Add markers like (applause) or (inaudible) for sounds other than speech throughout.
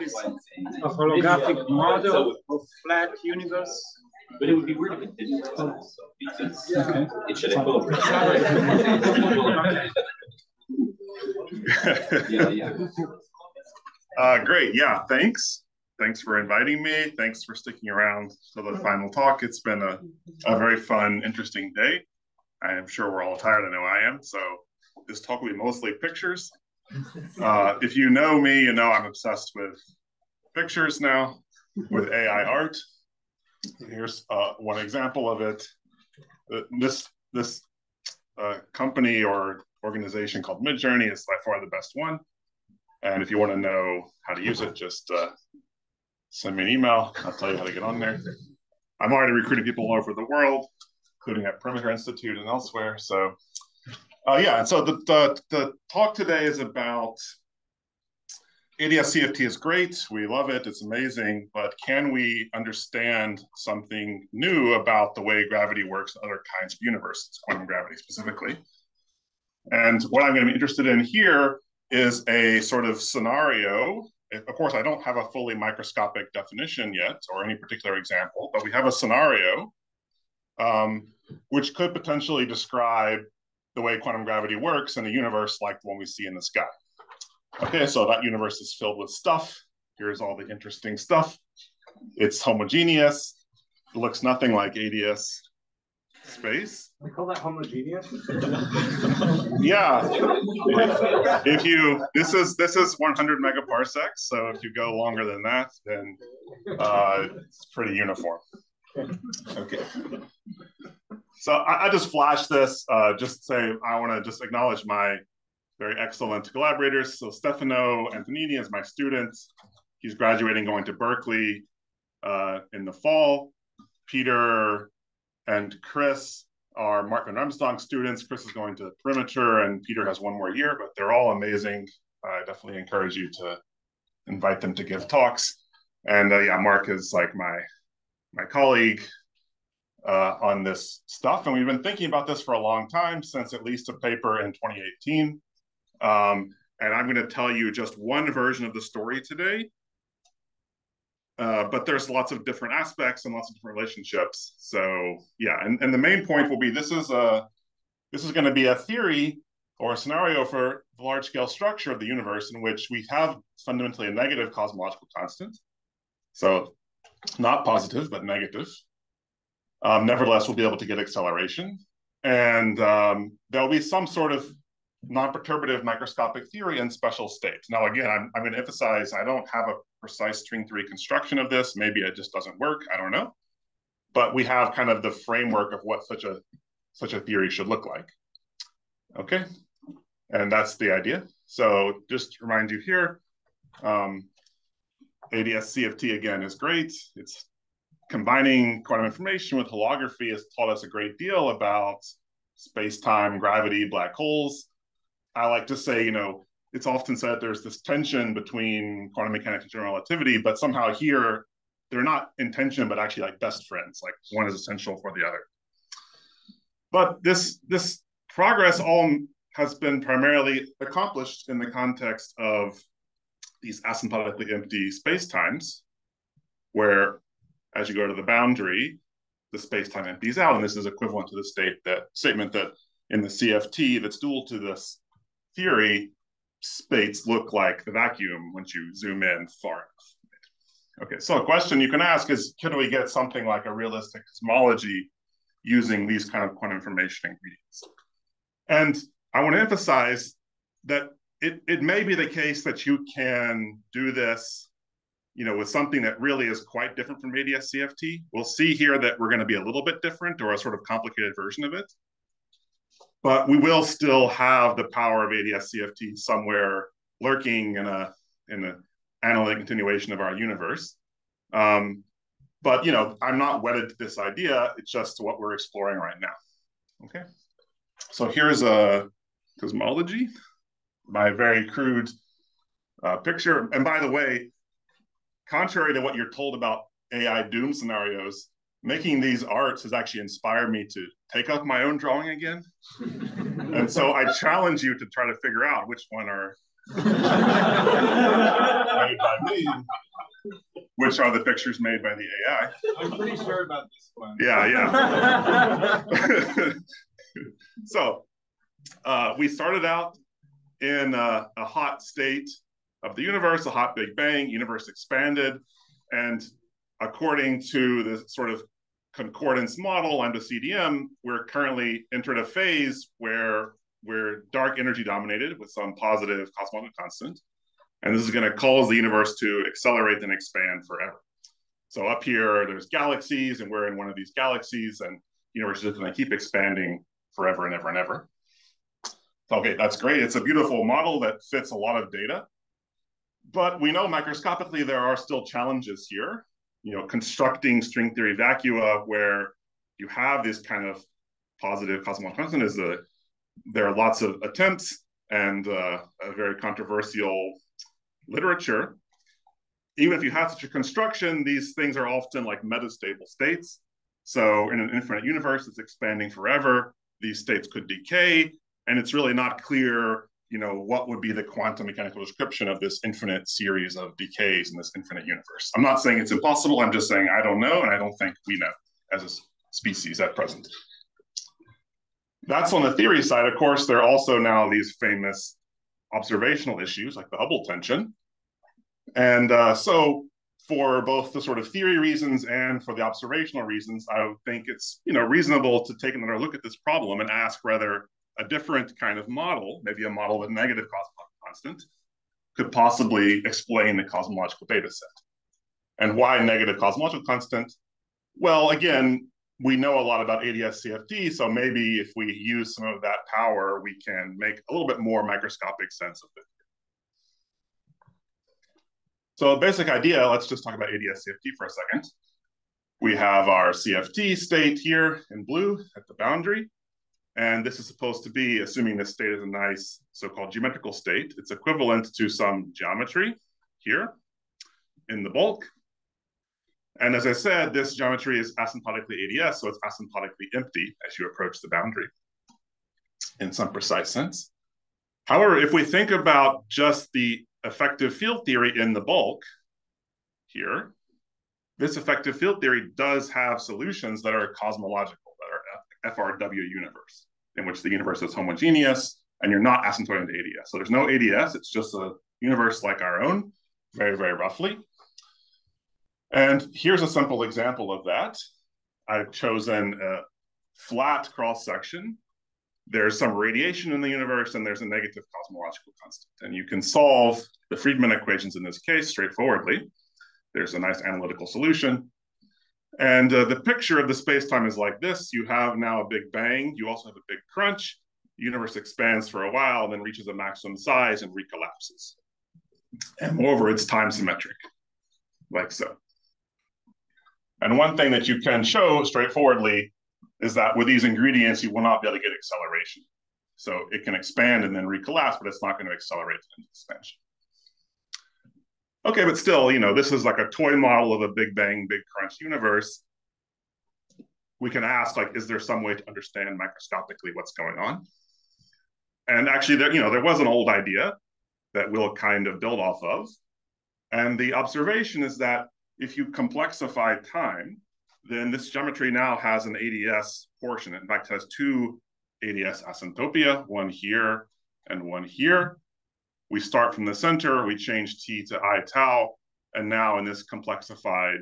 is a holographic model of flat universe. But it would be weird if it didn't because Okay. it should have both. Yeah, yeah. Uh, great. Yeah. Thanks. Thanks for inviting me. Thanks for sticking around for the final talk. It's been a, a very fun, interesting day. I am sure we're all tired. I know I am. So this talk will be mostly pictures. Uh, if you know me, you know I'm obsessed with pictures now, with AI art. Here's uh, one example of it. Uh, This this uh, company or organization called Midjourney is by far the best one. And if you want to know how to use it, just uh, send me an email. I'll tell you how to get on there. I'm already recruiting people all over the world, including at Perimeter Institute and elsewhere. So, uh, yeah. So the, the the talk today is about ADS CFT is great. We love it. It's amazing. But can we understand something new about the way gravity works in other kinds of universes, quantum gravity specifically? And what I'm going to be interested in here is a sort of scenario. Of course, I don't have a fully microscopic definition yet or any particular example, but we have a scenario um, which could potentially describe the way quantum gravity works in a universe like the one we see in the sky. Okay, so that universe is filled with stuff. Here's all the interesting stuff. It's homogeneous. It looks nothing like ADS space. We call that homogeneous. (laughs) Yeah. If you this is this is 100 megaparsecs, so if you go longer than that, then uh, it's pretty uniform. Okay. So I, I just flashed this uh, just say I want to just acknowledge my very excellent collaborators. So Stefano Antonini is my student. He's graduating going to Berkeley uh, in the fall. Peter and Chris are Mark Van Raamsdonk students. Chris is going to Perimeter, and Peter has one more year, but they're all amazing. I definitely encourage you to invite them to give talks. And uh, yeah, Mark is like my my colleague uh, on this stuff, and we've been thinking about this for a long time since at least a paper in 2018. Um, and I'm going to tell you just one version of the story today. Uh, but there's lots of different aspects and lots of different relationships. So yeah, and, and the main point will be this is a this is going to be a theory or a scenario for the large scale structure of the universe in which we have fundamentally a negative cosmological constant. So not positive, but negative. Um, nevertheless, we'll be able to get acceleration. And um, there'll be some sort of non-perturbative microscopic theory in special states. Now, again, I'm, I'm going to emphasize I don't have a precise string theory construction of this. Maybe it just doesn't work. I don't know. But we have kind of the framework of what such a such a theory should look like. Okay, and that's the idea. So just remind you here, um, ADS CFT again is great. It's combining quantum information with holography has taught us a great deal about space-time, gravity, black holes. I like to say, you know, it's often said there's this tension between quantum mechanics and general relativity, but somehow here they're not in tension, but actually like best friends. Like one is essential for the other. But this this progress all has been primarily accomplished in the context of these asymptotically empty spacetimes, where as you go to the boundary, the space-time empties out, and this is equivalent to the state that statement that in the CFT that's dual to this theory, spates look like the vacuum once you zoom in far enough. Okay, so a question you can ask is, can we get something like a realistic cosmology using these kind of quantum information ingredients? And I want to emphasize that it, it may be the case that you can do this you know, with something that really is quite different from ADS CFT. We'll see here that we're going to be a little bit different or a sort of complicated version of it. But we will still have the power of ADS CFT somewhere lurking in a in an analytic continuation of our universe. Um, but you know, I'm not wedded to this idea. It's just what we're exploring right now. Okay. So here's a cosmology, my very crude uh, picture. And by the way, contrary to what you're told about AI doom scenarios, making these arts has actually inspired me to take up my own drawing again. (laughs) and so I challenge you to try to figure out which one are made by me, which are the pictures made by the AI. I'm pretty sure about this one. Yeah, yeah. (laughs) (laughs) so uh, we started out in uh, a hot state of the universe, a hot Big Bang, universe expanded, and according to the sort of concordance model lambda CDM, we're currently entered a phase where we're dark energy dominated with some positive cosmological constant. And this is going to cause the universe to accelerate and expand forever. So up here, there's galaxies, and we're in one of these galaxies, and the universe is going to keep expanding forever and ever and ever. Okay, that's great. It's a beautiful model that fits a lot of data. But we know microscopically there are still challenges here. You know, constructing string theory vacua where you have this kind of positive cosmological constant is a there are lots of attempts and uh, a very controversial literature. Even if you have such a construction, these things are often like metastable states. So in an infinite universe that's expanding forever, these states could decay, and it's really not clear, you know, what would be the quantum mechanical description of this infinite series of decays in this infinite universe. I'm not saying it's impossible. I'm just saying I don't know, and I don't think we know as a species at present. That's on the theory side. Of course, there are also now these famous observational issues like the Hubble tension. And uh, so for both the sort of theory reasons and for the observational reasons, I think it's you know reasonable to take another look at this problem and ask whether a different kind of model, maybe a model with negative cosmological constant, could possibly explain the cosmological data set. And why negative cosmological constant? Well, again, we know a lot about ADS CFT, so maybe if we use some of that power, we can make a little bit more microscopic sense of it. So basic idea, let's just talk about ADS CFT for a second. We have our CFT state here in blue at the boundary. And this is supposed to be, assuming this state is a nice so-called geometrical state, it's equivalent to some geometry here in the bulk. And as I said, this geometry is asymptotically ADS, so it's asymptotically empty as you approach the boundary in some precise sense. However, if we think about just the effective field theory in the bulk here, this effective field theory does have solutions that are cosmological, FRW universe, in which the universe is homogeneous and you're not asymptotic to ADS. So there's no ADS, it's just a universe like our own, very, very roughly. And here's a simple example of that. I've chosen a flat cross section. There's some radiation in the universe, and there's a negative cosmological constant. And you can solve the Friedmann equations in this case straightforwardly. There's a nice analytical solution. And uh, the picture of the space-time is like this. You have now a big bang. You also have a big crunch. The universe expands for a while, and then reaches a maximum size and recollapses. And moreover, it's time symmetric, like so. And one thing that you can show straightforwardly is that with these ingredients, you will not be able to get acceleration. So it can expand and then recollapse, but it's not going to accelerate into expansion. Okay, but still, you know, this is like a toy model of a Big Bang, Big Crunch universe. We can ask, like, is there some way to understand microscopically what's going on? And actually, there, you know, there was an old idea that we'll kind of build off of. And the observation is that if you complexify time, then this geometry now has an ADS portion. In fact, has two ADS asymptopia, one here and one here. We start from the center, we change t to i tau, and now in this complexified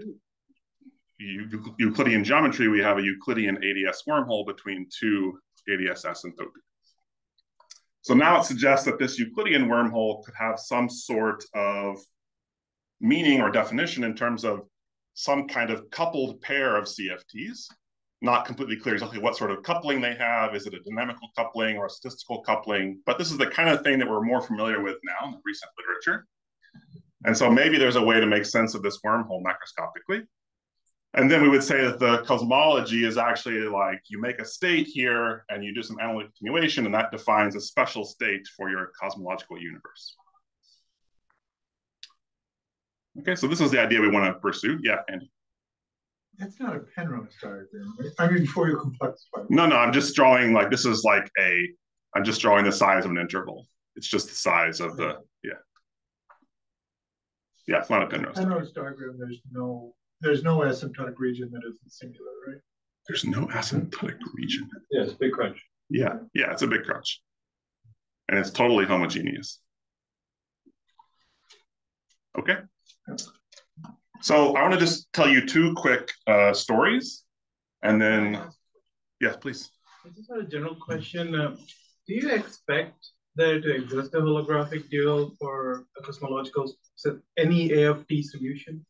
Euclidean geometry, we have a Euclidean ADS wormhole between two ADS asymptopias. So now it suggests that this Euclidean wormhole could have some sort of meaning or definition in terms of some kind of coupled pair of CFTs. Not completely clear exactly what sort of coupling they have. Is it a dynamical coupling or a statistical coupling? But this is the kind of thing that we're more familiar with now in the recent literature. And so maybe there's a way to make sense of this wormhole macroscopically. And then we would say that the cosmology is actually like you make a state here and you do some analytic continuation, and that defines a special state for your cosmological universe. Okay, so this is the idea we want to pursue. Yeah, Andy. That's not a Penrose diagram, right? I mean, before you complexify. No, no, I'm just drawing like this is like a. I'm just drawing the size of an interval. It's just the size of the yeah. Yeah, it's not a Penrose. Penrose diagram, there's no, there's no asymptotic region that isn't singular, right? There's no asymptotic region. Yeah, it's a big crunch. Yeah, yeah, it's a big crunch. And it's totally homogeneous. Okay. So I want to just tell you two quick uh, stories, and then, yes, please. I just had a general question. Uh, do you expect there to exist a holographic dual for a cosmological, any AFT solution?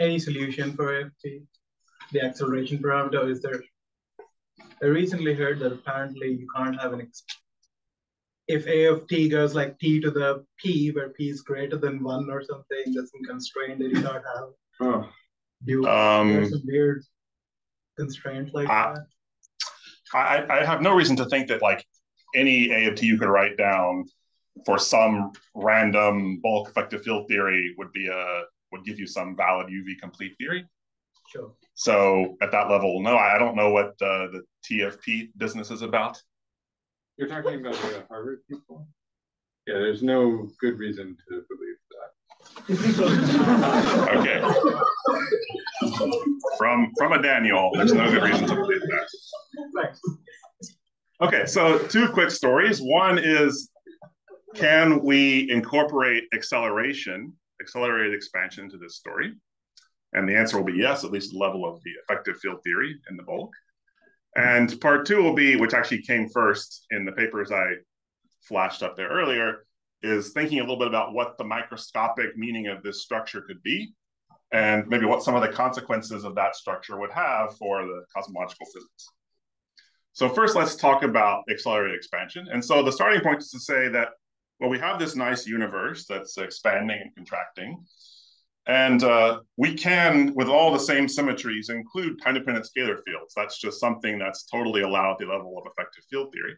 Any solution for AFT? The acceleration parameter, is there? I recently heard that apparently you can't have an, if a of t goes like t to the p, where p is greater than one or something, that's some constraint that you don't have. Oh. Do Um, there's some weird constraint like Uh, that? I, I have no reason to think that like any a of t you could write down for some random bulk effective field theory would be a would give you some valid UV complete theory. Sure. So at that level, no, I don't know what uh, the TFP business is about. You're talking about the Harvard people? Yeah, there's no good reason to believe that. (laughs) Okay. From from a Daniel, there's no good reason to believe that. Okay, so two quick stories. One is can we incorporate acceleration, accelerated expansion into this story? And the answer will be yes, at least the level of the effective field theory in the bulk. And part two will be, which actually came first in the papers I flashed up there earlier, is thinking a little bit about what the microscopic meaning of this structure could be, and maybe what some of the consequences of that structure would have for the cosmological physics. So first, let's talk about accelerated expansion. And so the starting point is to say that, well, we have this nice universe that's expanding and contracting. And uh, we can, with all the same symmetries, include time-dependent scalar fields. That's just something that's totally allowed at the level of effective field theory.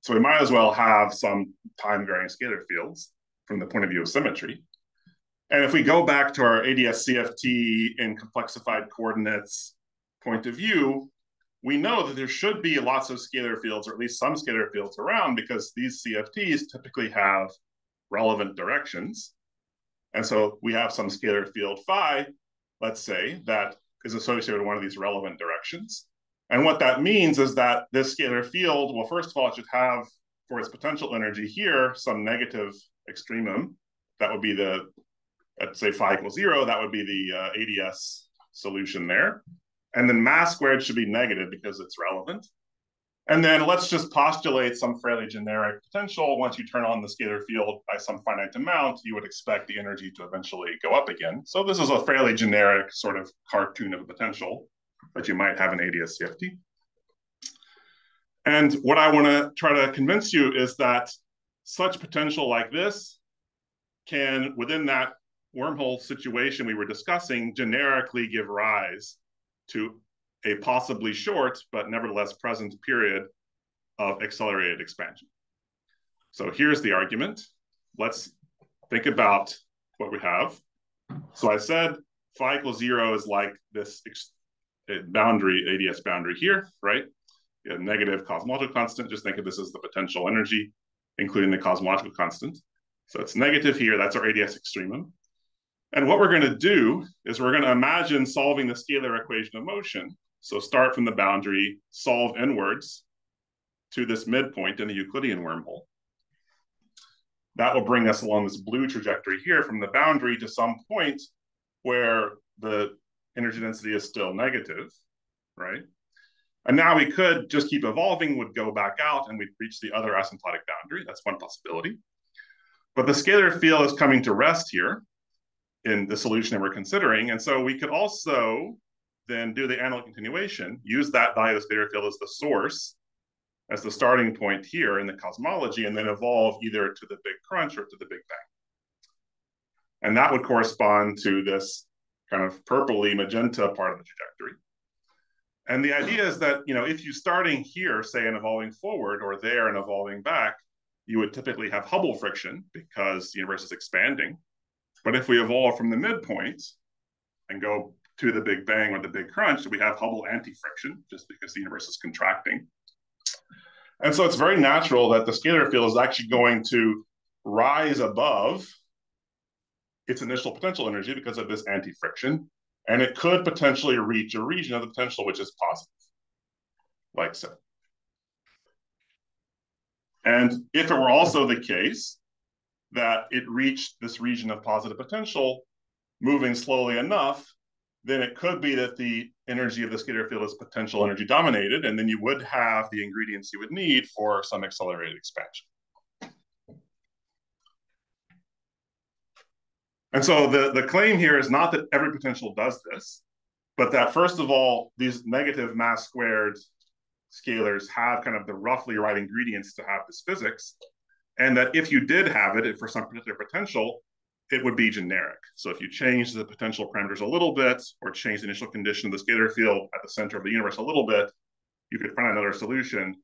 So we might as well have some time-varying scalar fields from the point of view of symmetry. And if we go back to our ADS CFT in complexified coordinates point of view, we know that there should be lots of scalar fields, or at least some scalar fields around, because these CFTs typically have relevant directions. And so we have some scalar field phi, let's say, that is associated with one of these relevant directions. And what that means is that this scalar field, well, first of all, it should have for its potential energy here some negative extremum. That would be the, let's say phi equals zero, that would be the uh, ADS solution there. And then mass squared should be negative because it's relevant. And then let's just postulate some fairly generic potential. Once you turn on the scalar field by some finite amount, you would expect the energy to eventually go up again. So this is a fairly generic sort of cartoon of a potential that you might have in ADS CFT. And what I want to try to convince you is that such potential like this can, within that wormhole situation we were discussing, generically give rise to a possibly short, but nevertheless present period of accelerated expansion. So here's the argument. Let's think about what we have. So I said phi equals zero is like this boundary, ADS boundary here, right? You have negative cosmological constant. Just think of this as the potential energy, including the cosmological constant. So it's negative here. That's our ADS extremum. And what we're going to do is we're going to imagine solving the scalar equation of motion. So start from the boundary, solve inwards to this midpoint in the Euclidean wormhole. That will bring us along this blue trajectory here from the boundary to some point where the energy density is still negative, right? And now we could just keep evolving, would go back out, and we'd reach the other asymptotic boundary. That's one possibility. But the scalar field is coming to rest here in the solution that we're considering. And so we could also then do the analytic continuation, use that value of the field as the source, as the starting point here in the cosmology, and then evolve either to the big crunch or to the big bang. And that would correspond to this kind of purpley magenta part of the trajectory. And the idea is that, you know, if you're starting here, say, and evolving forward, or there and evolving back, you would typically have Hubble friction because the universe is expanding. But if we evolve from the midpoint and go to the Big Bang or the Big Crunch, we have Hubble anti-friction just because the universe is contracting. And so it's very natural that the scalar field is actually going to rise above its initial potential energy because of this anti-friction, and it could potentially reach a region of the potential which is positive, like so. And if it were also the case that it reached this region of positive potential moving slowly enough, then it could be that the energy of the scalar field is potential energy dominated, and then you would have the ingredients you would need for some accelerated expansion. And so the, the claim here is not that every potential does this, but that first of all, these negative mass squared scalars have kind of the roughly right ingredients to have this physics, and that if you did have it for some particular potential, it would be generic. So if you change the potential parameters a little bit, or change the initial condition of the scalar field at the center of the universe a little bit, you could find another solution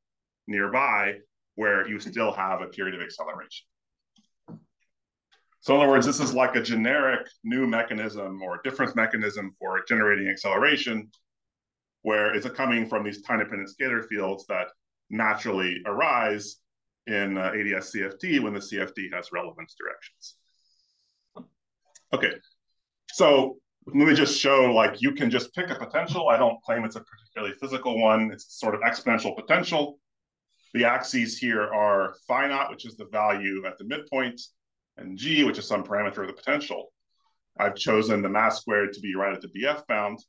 nearby where you still have a period of acceleration. So in other words, this is like a generic new mechanism or difference mechanism for generating acceleration, where it's coming from these time-dependent scalar fields that naturally arise in uh, ADS CFT when the CFT has relevance directions. Okay, so let me just show like you can just pick a potential. I don't claim it's a particularly physical one. It's sort of exponential potential. The axes here are phi naught, which is the value at the midpoint, and g, which is some parameter of the potential. I've chosen the mass squared to be right at the BF bound.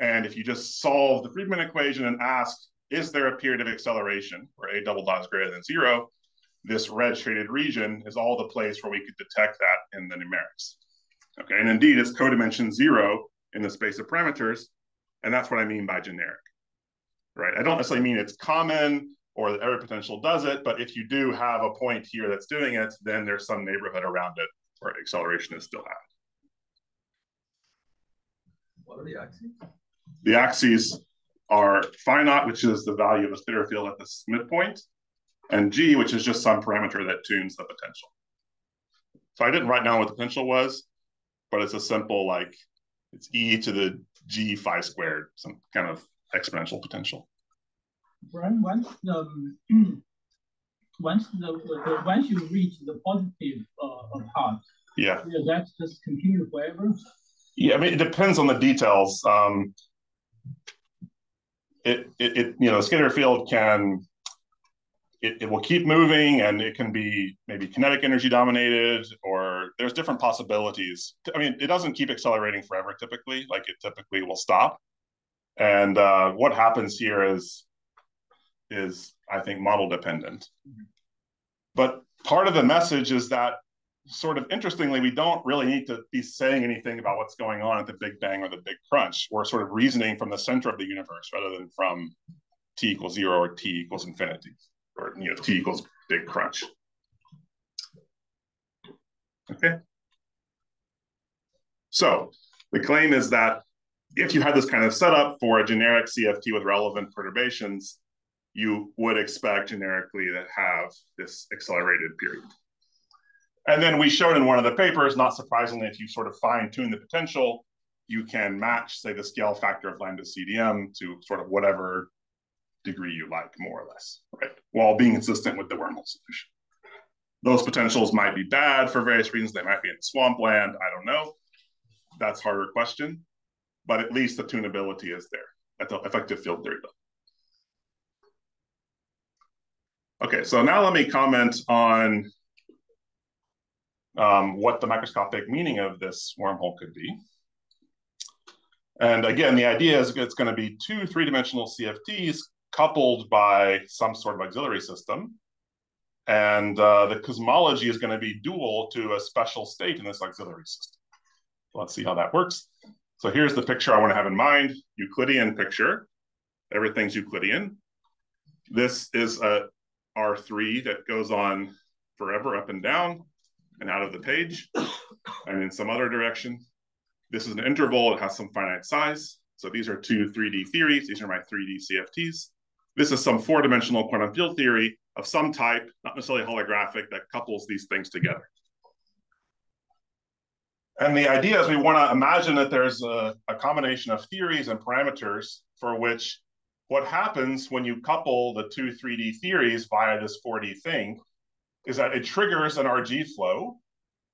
And if you just solve the Friedmann equation and ask, is there a period of acceleration where a double dot is greater than zero? This red shaded region is all the place where we could detect that in the numerics. Okay, and indeed it's codimension zero in the space of parameters, and that's what I mean by generic, right? I don't necessarily mean it's common or that every potential does it, but if you do have a point here that's doing it, then there's some neighborhood around it where acceleration is still happening. What are the axes? The axes are phi naught, which is the value of the scalar field at this midpoint, and g, which is just some parameter that tunes the potential. So I didn't write down what the potential was, but it's a simple like it's e to the g phi squared, some kind of exponential potential. Brian, once the (clears throat) once the, the once you reach the positive uh, part, yeah, will that just continue forever? Yeah, I mean it depends on the details. Um, it, it, it you know, the scalar field can it, it will keep moving and it can be maybe kinetic energy dominated or there's different possibilities. I mean, it doesn't keep accelerating forever typically, like it typically will stop. And uh, what happens here is is I think model dependent. But part of the message is that sort of interestingly, we don't really need to be saying anything about what's going on at the Big Bang or the Big Crunch. We're sort of reasoning from the center of the universe rather than from t equals zero or t equals infinity or you know t equals Big Crunch. Okay. So the claim is that if you had this kind of setup for a generic CFT with relevant perturbations, you would expect generically to have this accelerated period. And then we showed in one of the papers, not surprisingly, if you sort of fine tune the potential, you can match, say, the scale factor of lambda CDM to sort of whatever degree you like, more or less, right? While being consistent with the wormhole solution. Those potentials might be bad for various reasons. They might be in swampland. I don't know. That's harder question. But at least the tunability is there at the effective field theory level. Okay, so now let me comment on um, what the microscopic meaning of this wormhole could be. And again, the idea is it's going to be two three-dimensional CFTs coupled by some sort of auxiliary system. And uh, the cosmology is going to be dual to a special state in this auxiliary system. Let's see how that works. So here's the picture I want to have in mind, Euclidean picture. Everything's Euclidean. This is a R3 that goes on forever up and down and out of the page (coughs) and in some other direction. This is an interval, it has some finite size. So these are two 3D theories. These are my 3D CFTs. This is some four-dimensional quantum field theory of some type, not necessarily holographic, that couples these things together. And the idea is we want to imagine that there's a, a combination of theories and parameters for which what happens when you couple the two 3D theories via this 4D thing is that it triggers an RG flow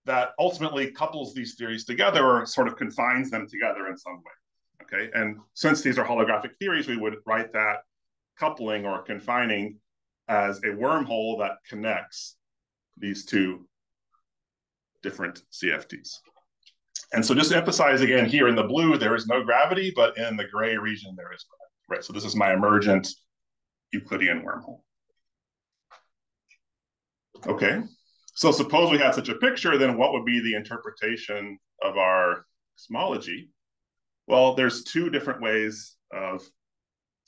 that ultimately couples these theories together or sort of confines them together in some way. Okay, and since these are holographic theories, we would write that coupling or confining as a wormhole that connects these two different CFTs. And so just to emphasize again, here in the blue, there is no gravity, but in the gray region, there is gravity, right? So this is my emergent Euclidean wormhole. Okay, so suppose we had such a picture, then what would be the interpretation of our cosmology? Well, there's two different ways of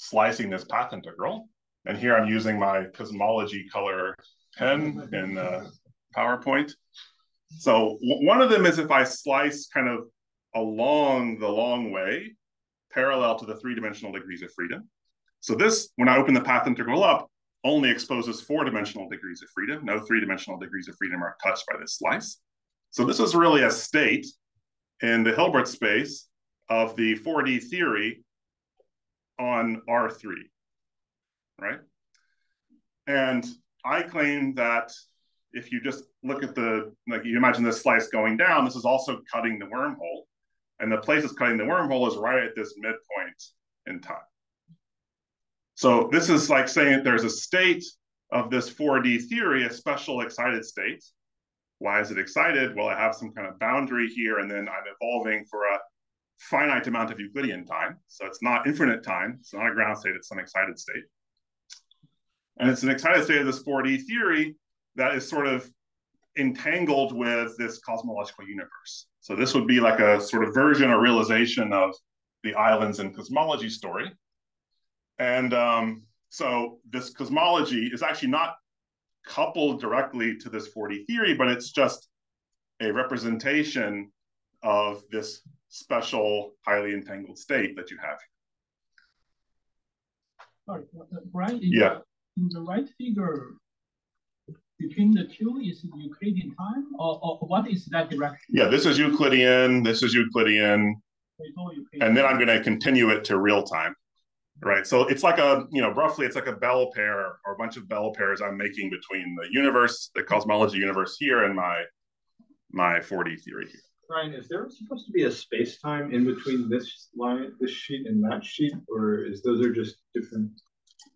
slicing this path integral. And here I'm using my cosmology color pen in uh, PowerPoint. So one of them is if I slice kind of along the long way, parallel to the three-dimensional degrees of freedom. So this, when I open the path integral up, only exposes four-dimensional degrees of freedom. No three-dimensional degrees of freedom are touched by this slice. So this is really a state in the Hilbert space of the 4D theory on R3, right? And I claim that if you just look at the, like you imagine this slice going down, this is also cutting the wormhole. And the place it's cutting the wormhole is right at this midpoint in time. So this is like saying there's a state of this 4D theory, a special excited state. Why is it excited? Well, I have some kind of boundary here, and then I'm evolving for a finite amount of Euclidean time. So it's not infinite time. It's not a ground state. It's an excited state. And it's an excited state of this 4D theory that is sort of entangled with this cosmological universe. So this would be like a sort of version or realization of the islands and cosmology story. And um, so this cosmology is actually not coupled directly to this 4D theory, but it's just a representation of this special highly entangled state that you have. Sorry, Brian, yeah. in the right figure, between the two is Euclidean time, or, or what is that direction? Yeah, this is Euclidean, this is Euclidean, Euclidean. and then I'm going to continue it to real time. Right, so it's like a, you know, roughly it's like a bell pair or a bunch of bell pairs I'm making between the universe, the cosmology universe here, and my my 4D theory here. Brian, is there supposed to be a space time in between this line, this sheet, and that sheet, or is those are just different?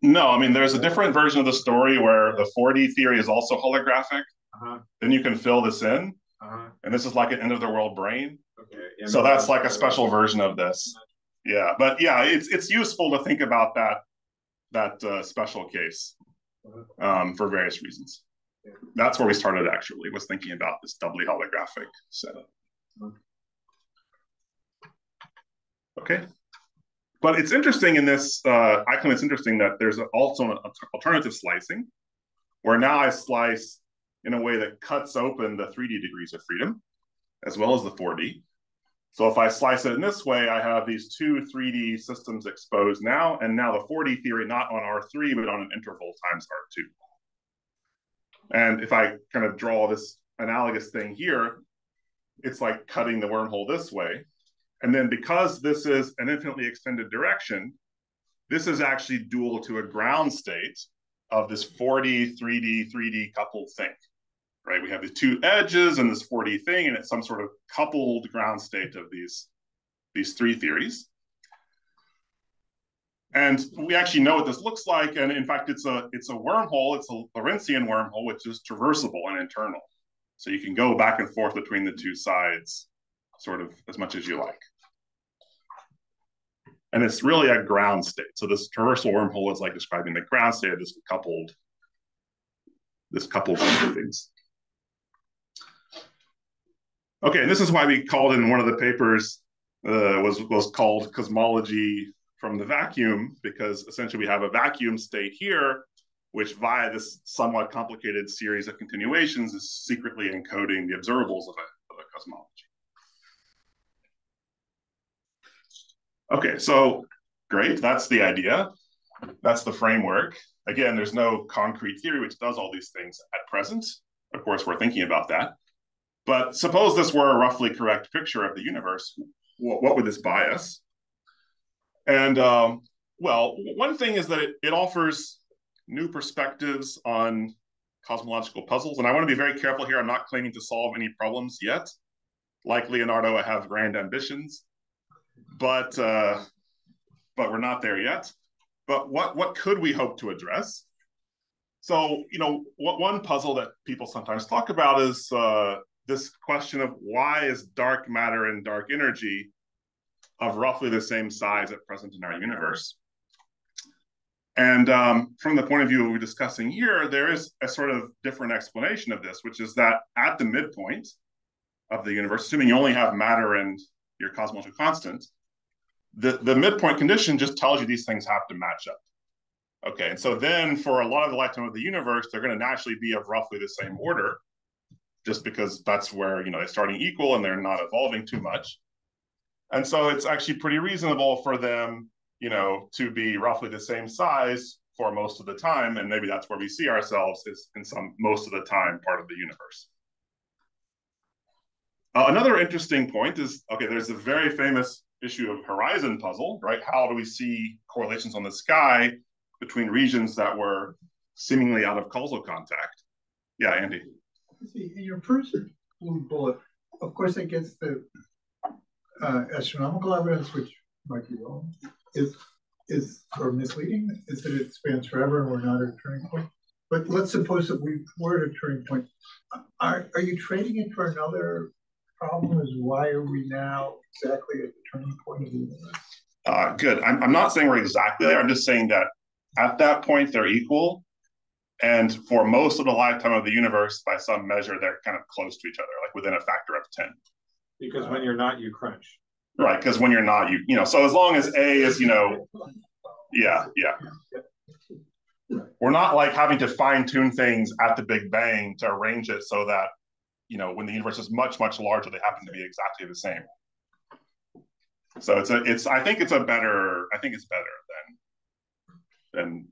No, I mean there's a different version of the story where the 4D theory is also holographic. Uh-huh. Then you can fill this in, uh-huh. and this is like an end of the world brane. Okay. Yeah, so that's like a special version of this. Yeah, but yeah, it's it's useful to think about that that uh, special case uh-huh. um, for various reasons. Yeah. That's where we started actually was thinking about this doubly holographic setup. Okay. But it's interesting in this, uh, I think it's interesting that there's also an alternative slicing where now I slice in a way that cuts open the 3D degrees of freedom as well as the 4D. So if I slice it in this way, I have these two 3D systems exposed now, and now the 4D theory not on R3, but on an interval times R2. And if I kind of draw this analogous thing here, it's like cutting the wormhole this way. And then because this is an infinitely extended direction, this is actually dual to a ground state of this 4D, 3D, 3D coupled thing, right? We have the two edges and this 4D thing, and it's some sort of coupled ground state of these, these three theories. And we actually know what this looks like. And in fact, it's a, it's a wormhole. It's a Lorentzian wormhole, which is traversable and eternal. So you can go back and forth between the two sides sort of as much as you like. And it's really a ground state. So this traversal wormhole is like describing the ground state of this coupled, this coupled things. Okay, and this is why we called in one of the papers uh, was was called cosmology from the vacuum because essentially we have a vacuum state here which via this somewhat complicated series of continuations is secretly encoding the observables of a, of a cosmology. Okay, so great, that's the idea. That's the framework. Again, there's no concrete theory which does all these things at present. Of course, we're thinking about that. But suppose this were a roughly correct picture of the universe, what, would this us? And um, well, one thing is that it, it offers new perspectives on cosmological puzzles. And I want to be very careful here. I'm not claiming to solve any problems yet. Like Leonardo, I have grand ambitions, but uh, but we're not there yet. But what what could we hope to address? So you know, what one puzzle that people sometimes talk about is uh, this question of why is dark matter and dark energy of roughly the same size at present in our universe? And um, from the point of view we're discussing here, there is a sort of different explanation of this, which is that at the midpoint of the universe, assuming you only have matter and your cosmological constant, the, the midpoint condition just tells you these things have to match up. Okay, and so then for a lot of the lifetime of the universe, they're going to naturally be of roughly the same order, just because that's where you know they're starting equal and they're not evolving too much. And so it's actually pretty reasonable for them you know, to be roughly the same size for most of the time. And maybe that's where we see ourselves is in some most of the time part of the universe. Uh, another interesting point is, okay, there's a very famous issue of horizon puzzle, right? How do we see correlations on the sky between regions that were seemingly out of causal contact? Yeah, Andy. See, in your first bullet, of course, it gets the uh, astronomical evidence, which might be wrong, is is or misleading is that it spans forever and we're not at a turning point. But let's suppose that we were at a turning point. Are are you trading it for another problem? Is why are we now exactly at the turning point of the universe? Uh, good. I'm, I'm not saying we're exactly there. I'm just saying that at that point they're equal. And for most of the lifetime of the universe, by some measure, they're kind of close to each other, like within a factor of 10. Because when you're not, you crunch. Right, because when you're not, you you know, so as long as A is, you know, yeah, yeah. We're not like having to fine tune things at the Big Bang to arrange it so that, you know, when the universe is much, much larger, they happen to be exactly the same. So it's a it's I think it's a better I think it's better than than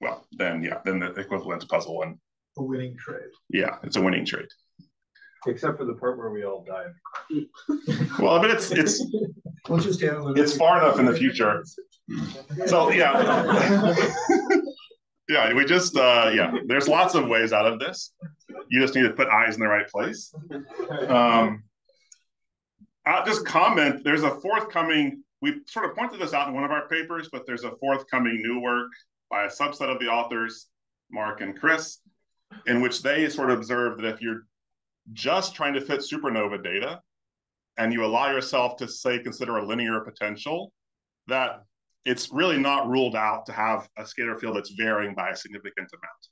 well than yeah than the equivalent puzzle and a winning trade. Yeah, it's a winning trade. Except for the part where we all die. Well, but it's it's We'll just it's far enough in the future. So yeah. (laughs) yeah, we just uh yeah, there's lots of ways out of this. You just need to put eyes in the right place. Um I'll just comment there's a forthcoming we sort of pointed this out in one of our papers, but there's a forthcoming new work by a subset of the authors, Mark and Chris, in which they sort of observed that if you're just trying to fit supernova data and you allow yourself to say consider a linear potential, that it's really not ruled out to have a scalar field that's varying by a significant amount.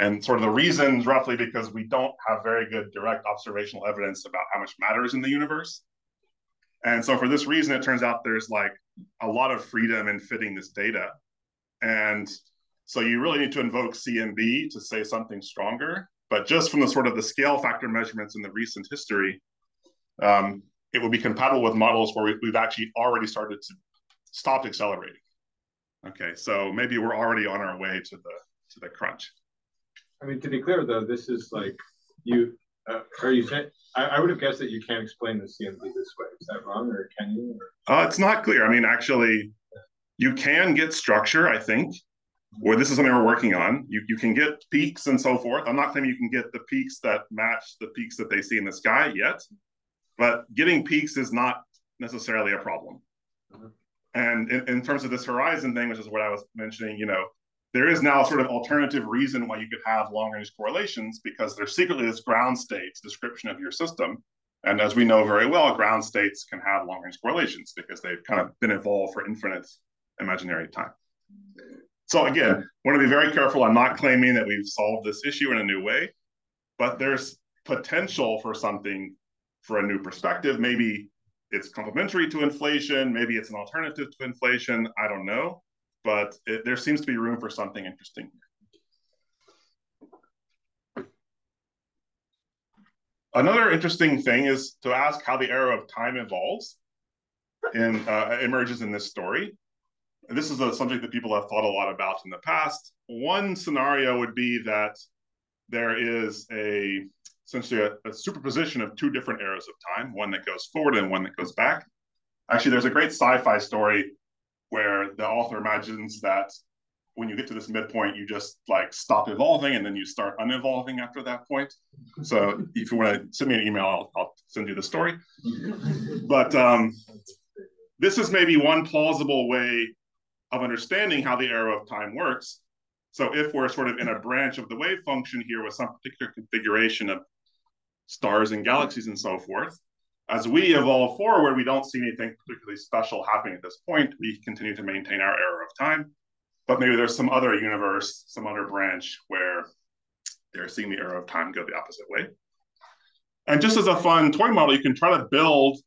And sort of the reasons roughly because we don't have very good direct observational evidence about how much matter is in the universe. And so for this reason, it turns out there's like a lot of freedom in fitting this data. And so you really need to invoke CMB to say something stronger. But just from the sort of the scale factor measurements in the recent history, um, it would be compatible with models where we, we've actually already started to stop accelerating. Okay, so maybe we're already on our way to the to the crunch. I mean, to be clear though, this is like you uh, are you saying? I, I, would have guessed that you can't explain the CMB this way. Is that wrong, or can you? Or? Uh, it's not clear. I mean, actually, you can get structure. I think or this is something we're working on. You, you can get peaks and so forth. I'm not saying you can get the peaks that match the peaks that they see in the sky yet, but getting peaks is not necessarily a problem. Mm-hmm. And in, in terms of this horizon thing, which is what I was mentioning, you know, there is now sort of alternative reason why you could have long range correlations because there's secretly this ground states description of your system. And as we know very well, ground states can have long range correlations because they've kind of been evolved for infinite imaginary time. So again, want to be very careful. I'm not claiming that we've solved this issue in a new way, but there's potential for something for a new perspective. Maybe it's complementary to inflation. Maybe it's an alternative to inflation. I don't know, but it, there seems to be room for something interesting. Another interesting thing is to ask how the arrow of time evolves and uh, emerges in this story this is a subject that people have thought a lot about in the past. One scenario would be that there is a essentially a, a, superposition of two different arrows of time, one that goes forward and one that goes back. Actually, there's a great sci-fi story where the author imagines that when you get to this midpoint, you just like stop evolving and then you start unevolving after that point. So if you want to send me an email, I'll, I'll send you the story. But um, this is maybe one plausible way of understanding how the arrow of time works. So if we're sort of in a branch of the wave function here with some particular configuration of stars and galaxies and so forth, as we evolve forward, we don't see anything particularly special happening at this point. We continue to maintain our arrow of time but maybe there's some other universe, some other branch where they're seeing the arrow of time go the opposite way. And just as a fun toy model, you can try to build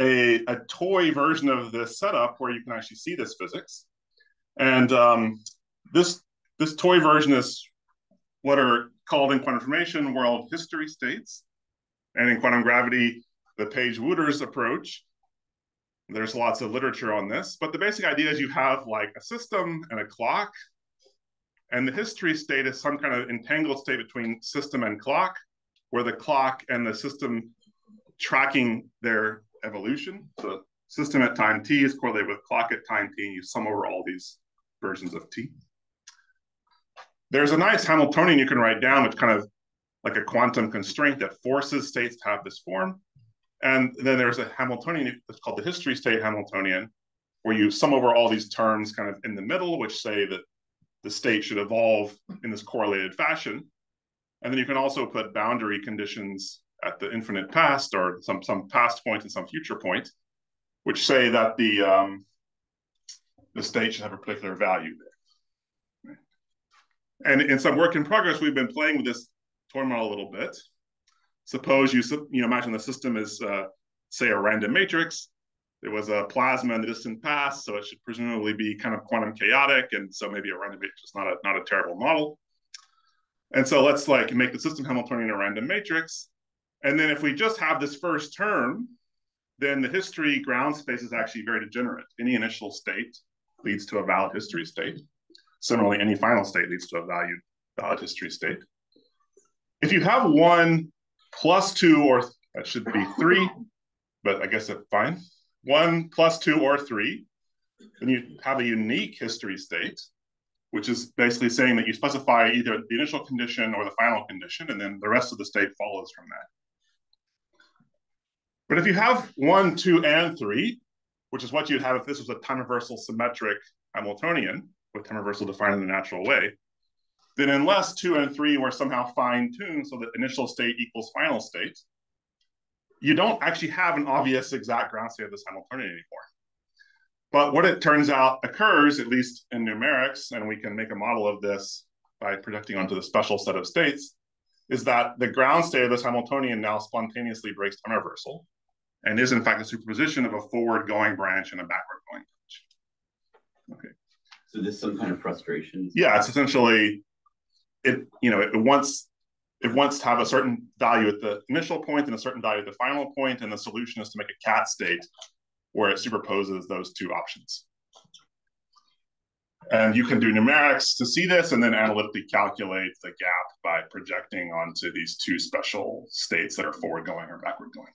a, a toy version of this setup where you can actually see this physics. And um, this, this toy version is what are called in quantum information world history states. And in quantum gravity, the Page-Wouters approach there's lots of literature on this, but the basic idea is you have like a system and a clock, and the history state is some kind of entangled state between system and clock, where the clock and the system tracking their evolution. So system at time t is correlated with clock at time t, and you sum over all these versions of t. There's a nice Hamiltonian you can write down, which kind of like a quantum constraint that forces states to have this form. And then there's a Hamiltonian, it's called the history state Hamiltonian, where you sum over all these terms kind of in the middle, which say that the state should evolve in this correlated fashion. And then you can also put boundary conditions at the infinite past or some, some past point and some future point, which say that the, um, the state should have a particular value there. And in some work in progress, we've been playing with this toy model a little bit suppose you you know imagine the system is uh, say a random matrix. There was a plasma in the distant past, so it should presumably be kind of quantum chaotic, and so maybe a random matrix is not a not a terrible model. And so let's like make the system Hamiltonian a random matrix, and then if we just have this first term, then the history ground space is actually very degenerate. Any initial state leads to a valid history state. Similarly, any final state leads to a valued valid history state. If you have one plus two or that should be three, but I guess it's fine. One plus two or three. Then you have a unique history state, which is basically saying that you specify either the initial condition or the final condition, and then the rest of the state follows from that. But if you have one, two, and three, which is what you'd have if this was a time reversal symmetric Hamiltonian, with time reversal defined in the natural way, then unless two and three were somehow fine tuned so that initial state equals final state, you don't actually have an obvious exact ground state of this Hamiltonian anymore. But what it turns out occurs, at least in numerics, and we can make a model of this by projecting onto the special set of states, is that the ground state of this Hamiltonian now spontaneously breaks time reversal and is in fact a superposition of a forward going branch and a backward going branch. Okay. So this is some kind of frustration. Yeah, it's essentially it you know it, wants it wants to have a certain value at the initial point and a certain value at the final point, and the solution is to make a cat state where it superposes those two options. And you can do numerics to see this and then analytically calculate the gap by projecting onto these two special states that are forward going or backward going.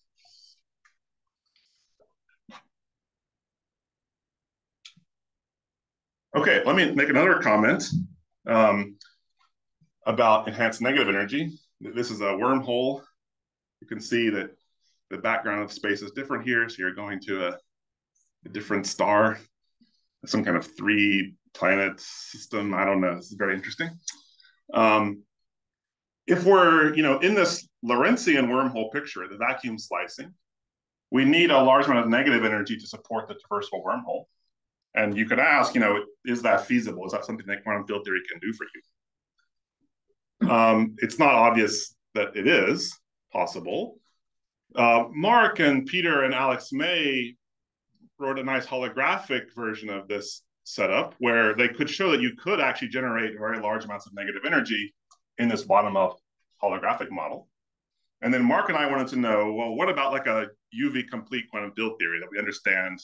Okay, let me make another comment. Um, about enhanced negative energy. This is a wormhole. You can see that the background of space is different here. So you're going to a, a different star, some kind of three planet system. I don't know. This is very interesting. Um, if we're, you know, in this Lorentzian wormhole picture, the vacuum slicing, we need a large amount of negative energy to support the traversable wormhole. And you could ask, you know, is that feasible? Is that something that quantum field theory can do for you? Um, it's not obvious that it is possible. Uh, Mark and Peter and Alex May wrote a nice holographic version of this setup where they could show that you could actually generate very large amounts of negative energy in this bottom up holographic model. And then Mark and I wanted to know, well, what about like a UV complete quantum field theory that we understand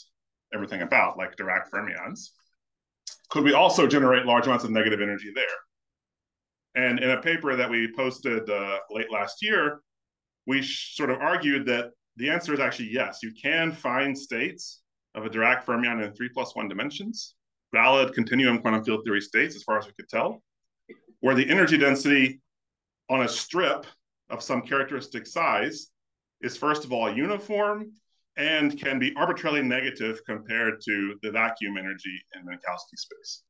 everything about, like Dirac fermions? Could we also generate large amounts of negative energy there? And in a paper that we posted uh, late last year, we sort of argued that the answer is actually yes. You can find states of a Dirac fermion in three plus one dimensions, valid continuum quantum field theory states, as far as we could tell, where the energy density on a strip of some characteristic size is first of all uniform and can be arbitrarily negative compared to the vacuum energy in Minkowski space.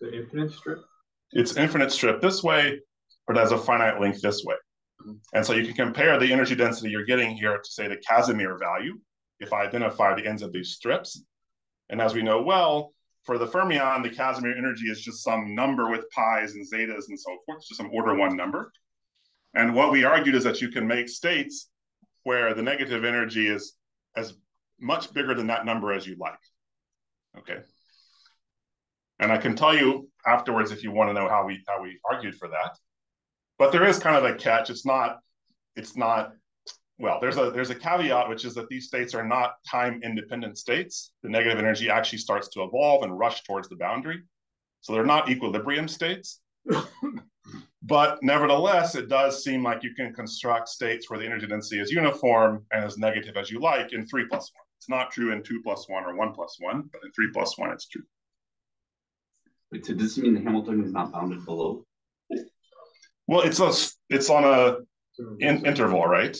The infinite strip? It's infinite strip this way, but has a finite length this way. Mm-hmm. And so you can compare the energy density you're getting here to say the Casimir value, if I identify the ends of these strips. And as we know well, for the fermion, the Casimir energy is just some number with pi's and zetas and so forth, it's just some order one number. And what we argued is that you can make states where the negative energy is as much bigger than that number as you like. Okay. And I can tell you afterwards if you want to know how we how we argued for that. But there is kind of a catch. It's not, it's not, well, there's a there's a caveat, which is that these states are not time independent states. The negative energy actually starts to evolve and rush towards the boundary. So they're not equilibrium states. (laughs) but nevertheless, it does seem like you can construct states where the energy density is uniform and as negative as you like in three plus one. It's not true in two plus one or one plus one, but in three plus one, it's true. Wait, so does this mean the Hamiltonian is not bounded below? Well, it's a it's on a in, interval, right?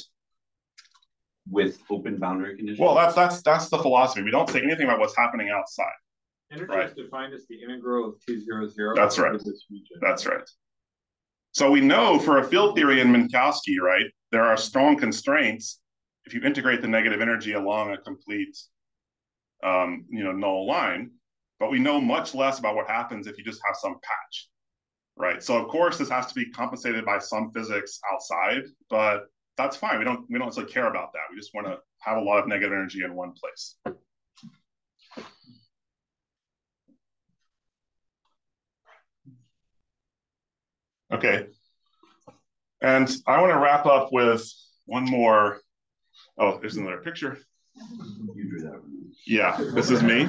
With open boundary conditions? Well, that's that's that's the philosophy. We don't say anything about what's happening outside. Energy Right. is defined as the integral of T zero zero. That's right. over This region. That's right. So we know for a field theory in Minkowski, right, there are strong constraints if you integrate the negative energy along a complete, um, you know, null line. But we know much less about what happens if you just have some patch, right? So of course this has to be compensated by some physics outside, but that's fine. We don't we don't necessarily care about that. We just want to have a lot of negative energy in one place. Okay. And I want to wrap up with one more. Oh, there's another picture. You drew that one. Yeah, this is me.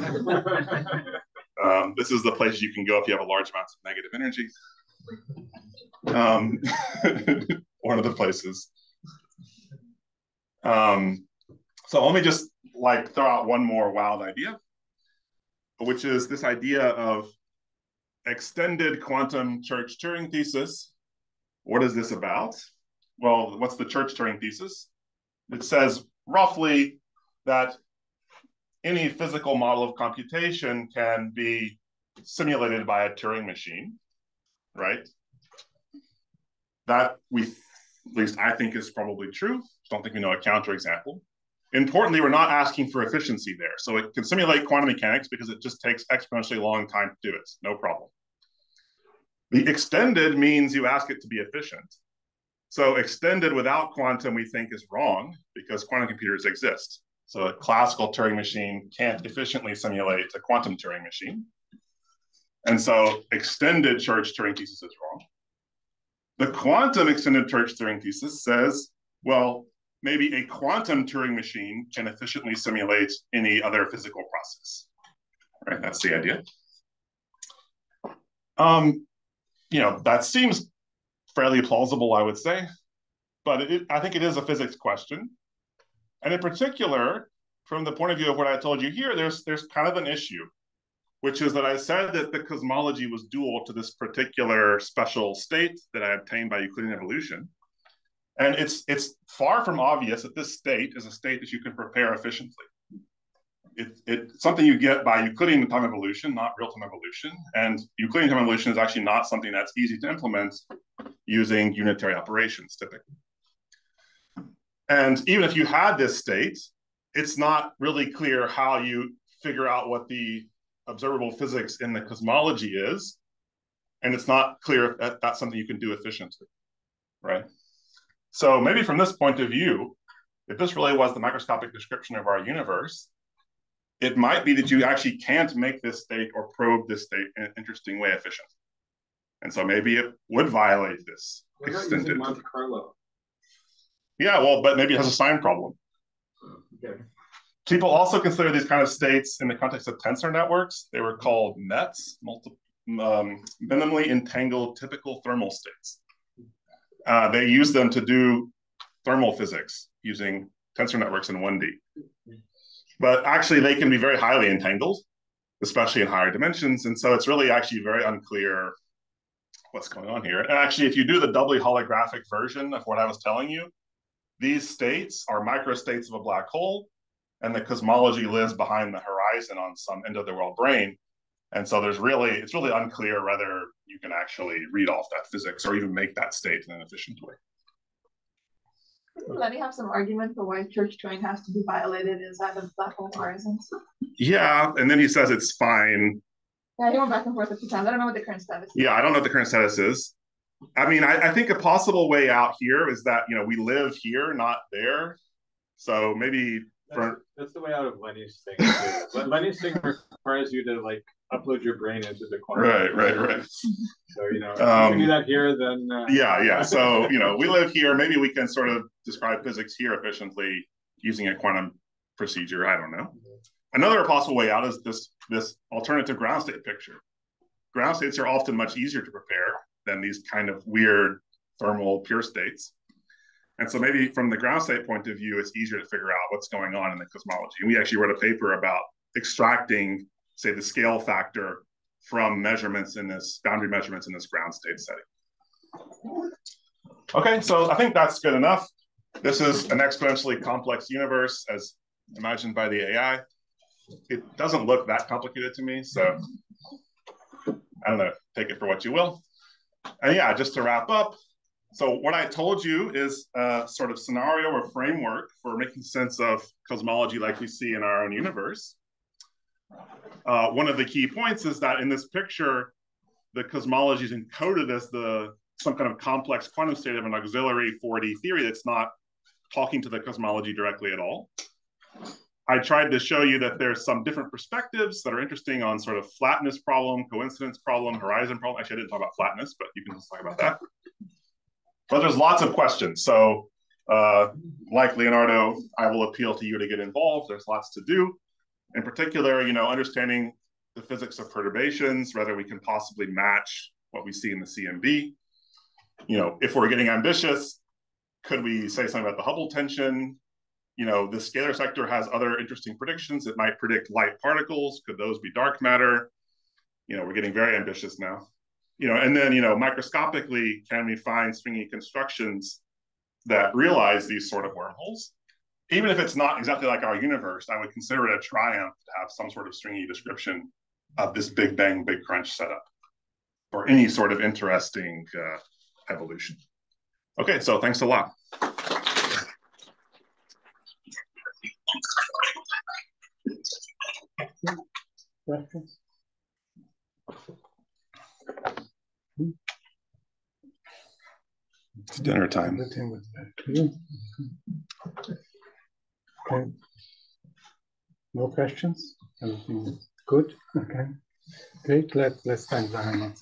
Um, this is the place you can go if you have a large amounts of negative energy. Um, (laughs) one of the places. Um, so let me just like throw out one more wild idea, which is this idea of extended quantum church Turing thesis. What is this about? Well, what's the church Turing thesis? It says roughly that any physical model of computation can be simulated by a Turing machine, right? That we, at least I think, is probably true. Don't think we know a counterexample. Importantly, we're not asking for efficiency there. So it can simulate quantum mechanics because it just takes exponentially long time to do it. No problem. The extended means you ask it to be efficient. So extended without quantum, we think is wrong because quantum computers exist. So a classical Turing machine can't efficiently simulate a quantum Turing machine. And so extended church Turing thesis is wrong. The quantum extended church Turing thesis says, well, maybe a quantum Turing machine can efficiently simulate any other physical process. Right, that's the idea. Um, you know, that seems fairly plausible, I would say, but it, I think it is a physics question. And in particular, from the point of view of what I told you here, there's there's kind of an issue, which is that I said that the cosmology was dual to this particular special state that I obtained by Euclidean evolution. And it's it's far from obvious that this state is a state that you can prepare efficiently. It, it's something you get by Euclidean time evolution, not real-time evolution. And Euclidean time evolution is actually not something that's easy to implement using unitary operations typically. And even if you had this state, it's not really clear how you figure out what the observable physics in the cosmology is. And it's not clear if that, that's something you can do efficiently, right? So maybe from this point of view, if this really was the microscopic description of our universe, it might be that you actually can't make this state or probe this state in an interesting way efficiently. And so maybe it would violate this about extended. using Monte Carlo? Yeah, well, but maybe it has a sign problem. Okay. People also consider these kind of states in the context of tensor networks. They were called METTS, multi, um, minimally entangled typical thermal states. Uh, they use them to do thermal physics using tensor networks in 1D. but actually they can be very highly entangled, especially in higher dimensions. And so it's really actually very unclear what's going on here. And actually, if you do the doubly holographic version of what I was telling you, these states are microstates of a black hole, and the cosmology lives behind the horizon on some end of the world brane. And so there's really, it's really unclear whether you can actually read off that physics or even make that state in an efficient way. Let me have some argument for why church Turing has to be violated inside of black hole horizons. Yeah, and then he says it's fine. Yeah, he went back and forth a few times. I don't know what the current status is. Yeah, I don't know what the current status is. I mean, I, I think a possible way out here is that you know we live here, not there. So maybe for That's the way out of Lenny's thing. Lenny's thing requires you to like upload your brain into the quantum. right, right, right. So you know, if Um, you do that here, then uh, Yeah, yeah. So (laughs) you know, we live here. Maybe we can sort of describe physics here efficiently using a quantum procedure. I don't know. Another possible way out is this this alternative ground state picture. Ground states are often much easier to prepare than these kind of weird thermal pure states. And so maybe from the ground state point of view, it's easier to figure out what's going on in the cosmology. And we actually wrote a paper about extracting, say, the scale factor from measurements in this boundary measurements in this ground state setting. Okay, so I think that's good enough. This is an exponentially complex universe as imagined by the AI. It doesn't look that complicated to me, so I don't know, take it for what you will. And yeah, just to wrap up, so what I told you is a sort of scenario or framework for making sense of cosmology like we see in our own universe. Uh, one of the key points is that in this picture, the cosmology is encoded as the some kind of complex quantum state of an auxiliary 4D theory that's not talking to the cosmology directly at all. I tried to show you that there's some different perspectives that are interesting on sort of flatness problem, coincidence problem, horizon problem. Actually, I didn't talk about flatness, but you can just talk about that. But there's lots of questions. So uh, like Leonardo, I will appeal to you to get involved. There's lots to do. In particular, you know, understanding the physics of perturbations, whether we can possibly match what we see in the CMB. You know, if we're getting ambitious, could we say something about the Hubble tension? You know, the scalar sector has other interesting predictions. It might predict light particles. Could those be dark matter? You know, we're getting very ambitious now. You know, and then, you know, microscopically, can we find stringy constructions that realize these sort of wormholes? Even if it's not exactly like our universe, I would consider it a triumph to have some sort of stringy description of this Big Bang, Big Crunch setup or any sort of interesting uh, evolution. Okay, so thanks a lot. Questions? It's dinner time. Okay. No questions? Everything good? Okay. Great. Let, let's thank the Heinz.